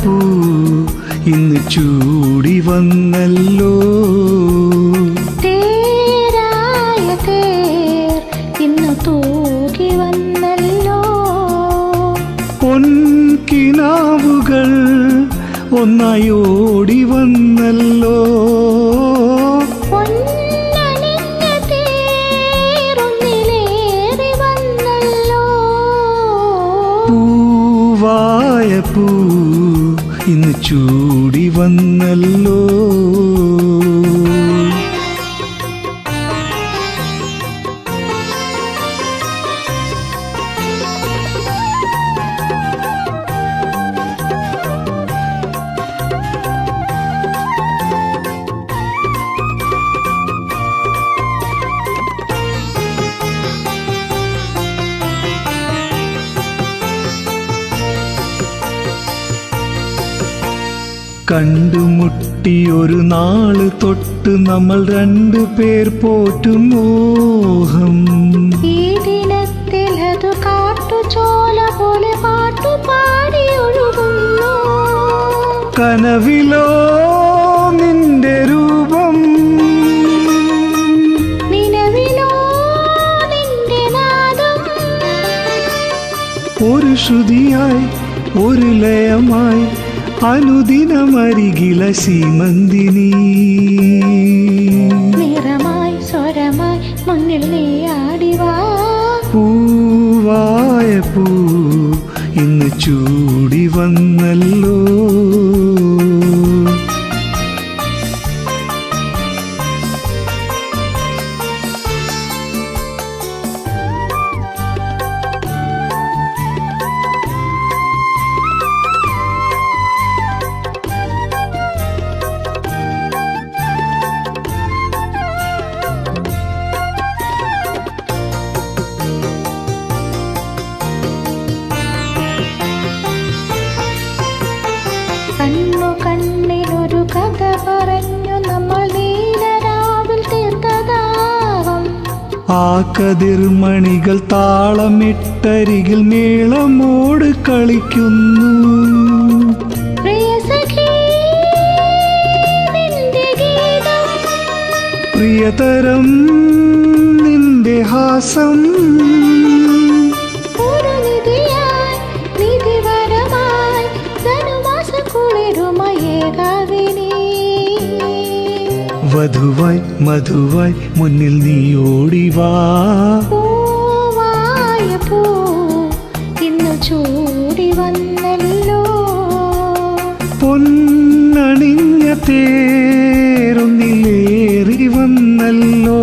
പൂ ഇന്ന് ചൂടി വന്നല്ലോ. തേരായ തേർ ഇന്ന് തൂകി വന്നല്ലോ. പൊൻകിനാവുകൾ ഒന്നായി ഓടി വന്നല്ലോ. പൂവായ പൂ ഇന്ന് ചൂടി വന്നല്ലോ കണ്ടുമുട്ടി ഒരു നാൾ തൊട്ട് നമ്മൾ രണ്ടു പേർ പോറ്റും മോഹം. ഈ ദിനത്തിൽ അത് കാട്ടുചോല പോലെ പാട്ടു പാടി ഒഴുകുന്നു. കനവിലോ നിന്റെ രൂപം. ഒരു ശ്രുതിയായി ഒരു ലയമായി അനുദിനമരികില സീമന്തിനി നിറമായി സ്വരമായി മണ്ണിൽ നീ ആടിവാ പൂവായ പൂ ഇന്ന് ചൂടി ആ കതിർമണികൾ താളമിട്ടരികിൽ മേളമോട് കളിക്കുന്നു. പ്രിയതരം നിന്റെ ഹാസം. വധുവായി മധുവായി മുന്നിൽ നീ ഓടിവാ പൂവായ പൂ ഇന്നു ചൂടി വന്നല്ലോ. പൊന്നണിഞ്ഞ തേരൊന്നിലേറി വന്നല്ലോ.